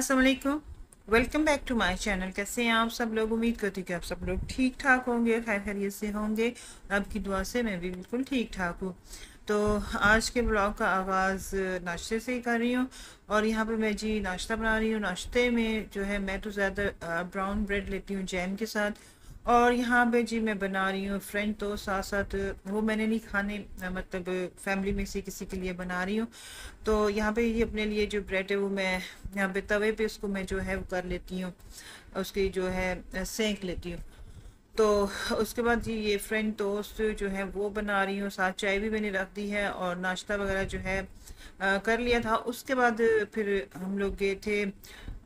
Welcome back to my channel कैसे हैं आप सब लोग? उम्मीद करती हूँ कि आप सब लोग ठीक ठाक होंगे खैर खैरियत से होंगे। आपकी दुआ से मैं भी बिल्कुल ठीक ठाक हूँ। तो आज के ब्लॉग का आगाज़ नाश्ते से ही कर रही हूँ और यहाँ पे मैं जी नाश्ता बना रही हूँ। नाश्ते में जो है मैं तो ज़्यादा ब्राउन ब्रेड लेती हूँ जैम के साथ और यहाँ पे जी मैं बना रही हूँ फ्रेंड तो साथ साथ वो मैंने नहीं खाने मतलब फैमिली में से किसी के लिए बना रही हूँ। तो यहाँ पे ये अपने लिए जो ब्रेड है वो मैं यहाँ पे तवे पे उसको मैं जो है वो कर लेती हूँ उसकी जो है सेंक लेती हूँ। तो उसके बाद जी ये फ्रेंड टोस्ट जो है वो बना रही हूँ साथ चाय भी मैंने रख दी है और नाश्ता वगैरह जो है आ, कर लिया था। उसके बाद फिर हम लोग गए थे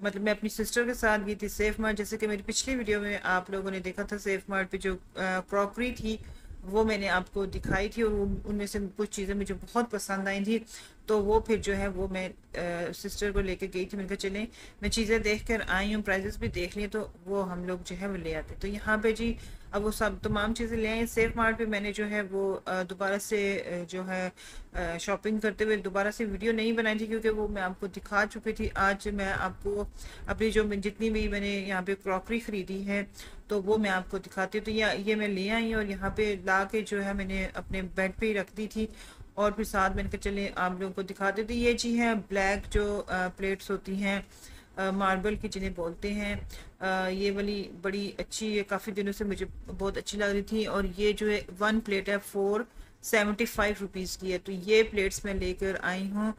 मतलब मैं अपनी सिस्टर के साथ गई थी सेफ़ मार्ट जैसे कि मेरी पिछली वीडियो में आप लोगों ने देखा था सेफ़ मार्ट पे जो क्रॉकरी थी, वो मैंने आपको दिखाई थी और उनमें से कुछ चीज़ें मुझे बहुत पसंद आई थी। तो वो फिर जो है वो मैं आ, सिस्टर को लेके गई थी। मैंने कहा चलें मैं चीज़ें देख कर आई हूँ प्राइजेस भी देख लिए तो वो हम लोग जो है वो ले आते। तो यहाँ पे जी अब वो सब तमाम चीज़ें ले आए। सेफ़ मार्ट पे मैंने जो है वो दोबारा से जो है शॉपिंग करते हुए दोबारा से वीडियो नहीं बनाई थी क्योंकि वो मैं आपको दिखा चुकी थी। आज मैं आपको अपनी जो जितनी भी मैंने यहाँ पे क्रॉकरी ख़रीदी है तो वो मैं आपको दिखाती हूँ। तो ये ये मैं ले आई और यहाँ पे ला के जो है मैंने अपने बेड पे ही रख दी थी। और फिर साथ मैंने कहा चले आप लोगों को दिखाते तो ये जी हैं ब्लैक जो प्लेट्स होती हैं मार्बल की जिन्हें बोलते हैं। ये वाली बड़ी अच्छी है, काफ़ी दिनों से मुझे बहुत अच्छी लग रही थी और ये जो है वन प्लेट है फोर सेवेंटी फाइव रुपीज़ की है। तो ये प्लेट्स मैं लेकर आई हूँ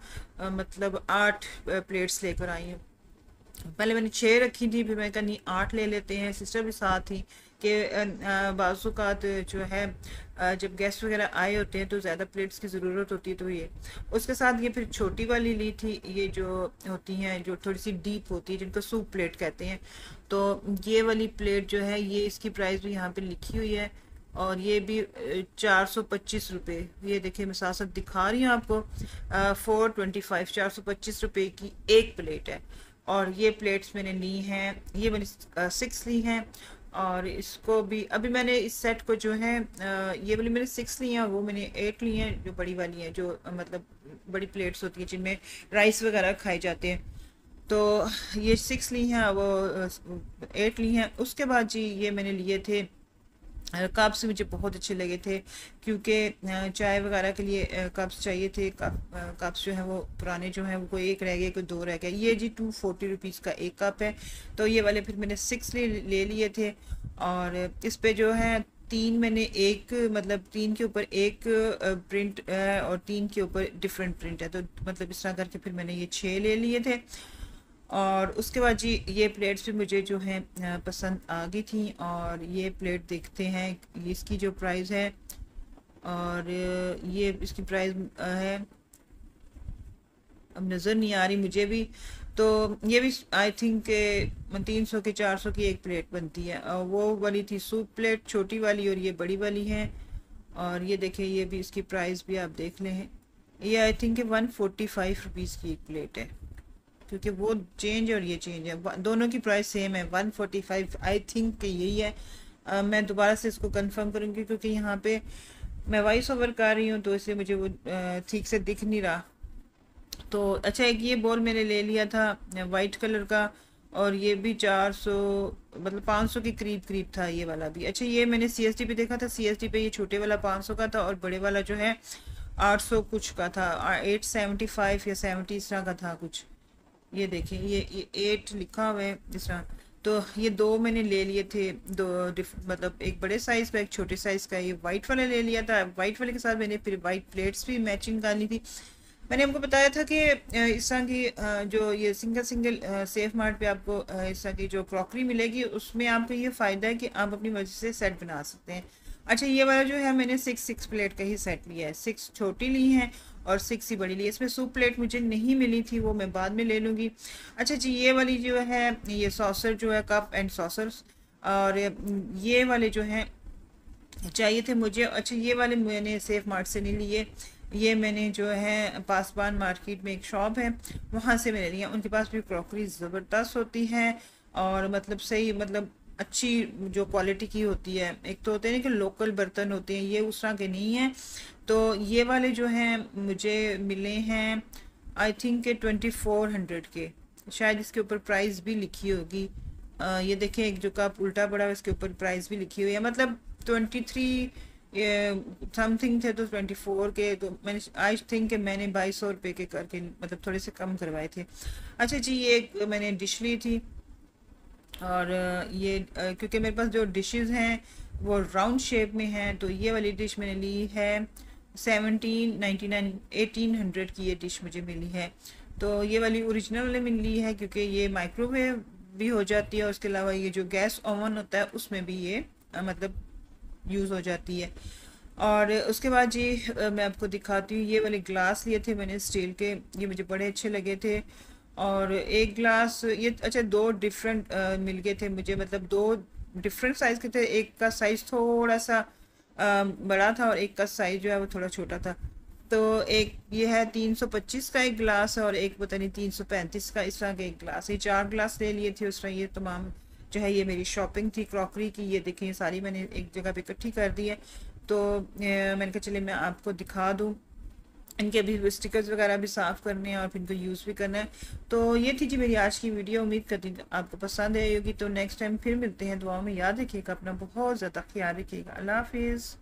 मतलब आठ प्लेट्स लेकर आई हूँ। पहले मैंने छः रखी थी, फिर मैं कहा, नहीं, आठ ले लेते हैं। सिस्टर भी साथ थी कि बाज़ात जो है जब गेस्ट वगैरह आए होते हैं तो ज़्यादा प्लेट्स की ज़रूरत होती है तो ये। उसके साथ ये फिर छोटी वाली ली थी, ये जो होती हैं, जो थोड़ी सी डीप होती है, जिनको सूप प्लेट कहते हैं। तो ये वाली प्लेट जो है, ये इसकी प्राइस भी यहाँ पर लिखी हुई है और ये भी चार सौ पच्चीस रुपये ये देखिए, मैं साथ साथ दिखा रही हूँ आपको फोर ट्वेंटी फाइव चार सौ पच्चीस रुपये की एक प्लेट है। और ये प्लेट्स मैंने ली हैं, ये मैंने सिक्स ली हैं और इसको भी, अभी मैंने इस सेट को जो है ये वाली मैंने सिक्स ली हैं वो मैंने एट ली हैं, जो बड़ी वाली हैं, जो मतलब बड़ी प्लेट्स होती हैं जिनमें राइस वगैरह खाए जाते हैं। तो ये सिक्स ली हैं, वो एट ली हैं। उसके बाद जी ये मैंने लिए थे कप्स मुझे बहुत अच्छे लगे थे, क्योंकि चाय वगैरह के लिए कप्स चाहिए थे कप्स जो हैं वो पुराने जो हैं, वो कोई एक रह गए, कोई दो रह गए। ये जी टू फोर्टी रुपीज़ का एक कप है तो ये वाले फिर मैंने सिक्स ले ले लिए थे, और इस पे जो है, तीन मैंने एक मतलब तीन के ऊपर एक प्रिंट और तीन के ऊपर डिफरेंट प्रिंट है तो मतलब इस तरह करके फिर मैंने ये छः ले लिए थे। और उसके बाद जी, ये प्लेट्स भी मुझे जो है पसंद आ गई थी और ये प्लेट देखते हैं इसकी जो प्राइस है और ये इसकी प्राइस है। अब नज़र नहीं आ रही मुझे भी तो ये भी आई थिंक तीन सौ के, चार सौ की एक प्लेट बनती है। और वो वाली थी सूप प्लेट, छोटी वाली और ये बड़ी वाली है। और ये देखें ये भी इसकी प्राइस भी आप देख लें। ये I think one forty five rupees की एक प्लेट है। क्योंकि वो चेंज और ये चेंज है। दोनों की प्राइस सेम है। One forty five I think यही है। आ, मैं दोबारा से इसको कंफर्म करूँगी क्योंकि यहाँ पे मैं वॉइस ओवर कर रही हूँ तो इसलिए मुझे वो ठीक से दिख नहीं रहा। तो अच्छा एक ये बॉल मैंने ले लिया था वाइट कलर का और ये भी चार सौ मतलब पाँच सौ के करीब करीब था ये वाला भी। अच्छा ये मैंने सी एस पे देखा था। सी एस टी पे ये छोटे वाला पाँच सौ का था और बड़े वाला जो है आठ सौ कुछ का था। एट सेवेंटी फाइव या सेवेंटी इस तरह का था कुछ। ये देखें, ये ये एट लिखा हुआ है इस तरह। तो ये दो मैंने ले लिए थे, दो मतलब एक बड़े साइज़ का, एक छोटे साइज़ का। ये वाइट वाला ले लिया था। वाइट वाले के साथ मैंने फिर वाइट प्लेट्स भी मैचिंग करनी थी। मैंने हमको बताया था कि इस तरह की जो ये सिंगल सिंगल सेफ़ मार्ट पे आपको इस तरह की जो क्रॉकरी मिलेगी, उसमें आपको ये फ़ायदा है कि आप अपनी मर्ज़ी से सेट बना सकते हैं। अच्छा ये वाला जो है, मैंने सिक्स सिक्स प्लेट का ही सेट लिया है। सिक्स छोटी ली हैं और सिक्स ही बड़ी ली। इसमें सूप प्लेट मुझे नहीं मिली थी, वो मैं बाद में ले लूँगी। अच्छा जी, ये वाली जो है, ये सॉसर जो है कप एंड सॉसर और ये वाले जो हैं, चाहिए थे मुझे। अच्छा ये वाले मैंने सेफ़ मार्ट से नहीं लिए। ये मैंने जो है, पासवान मार्केट में एक शॉप है, वहाँ से मैंने लिया। उनके पास भी क्रॉकरी ज़बरदस्त होती है और मतलब सही मतलब अच्छी जो क्वालिटी की होती है। एक तो होते हैं कि लोकल बर्तन होते हैं, ये उस तरह के नहीं हैं। तो ये वाले जो हैं, मुझे मिले हैं आई थिंक के ट्वेंटी फोर हंड्रेड के। शायद इसके ऊपर प्राइस भी लिखी होगी। ये देखें, एक जो कप उल्टा पड़ा है इसके ऊपर प्राइस भी लिखी हुई है। मतलब ट्वेंटी थ्री समथिंग थे तो ट्वेंटी फोर के तो मैंने आई थिंक कि मैंने बाईस सौ रुपये के करके मतलब थोड़े से कम करवाए थे। अच्छा जी, ये मैंने डिश ली थी। और ये क्योंकि मेरे पास जो डिशेस हैं, वो राउंड शेप में हैं तो ये वाली डिश मैंने ली है seventeen ninety nine eighteen hundred की ये डिश मुझे मिली है। तो ये वाली ओरिजिनल वाले मैंने ली है, क्योंकि ये माइक्रोवेव भी हो जाती है, और उसके अलावा ये जो गैस ओवन होता है, उसमें भी ये मतलब यूज़ हो जाती है। और उसके बाद जी मैं आपको दिखाती हूँ, ये वाले ग्लास लिए थे मैंने स्टील के, ये मुझे बड़े अच्छे लगे थे। और एक ग्लास ये अच्छा दो डिफरेंट मिल गए थे मुझे मतलब दो डिफरेंट साइज़ के थे। एक का साइज़ थोड़ा सा आ, बड़ा था और एक का साइज़ जो है वो थोड़ा छोटा था। तो एक ये है 325 का एक गिलास और एक पता नहीं 335 का इस तरह का एक गिलास ये चार गिलास ले लिए थे उस तरह ये तमाम जो है ये मेरी शॉपिंग थी क्रॉकरी की ये देखें सारी मैंने एक जगह पे इकट्ठी कर दी है। तो मैंने कहा चलिए मैं आपको दिखा दूँ। इनके अभी स्टिकर्स वगैरह भी साफ़ करने हैं और फिर इनको यूज़ भी करना है। तो ये थी जी मेरी आज की वीडियो उम्मीद करती आपको पसंद आई होगी। तो नेक्स्ट टाइम फिर मिलते हैं। दुआओं में याद रखिएगा, अपना बहुत ज़्यादा ख्याल रखिएगा। अल्लाह हाफिज़।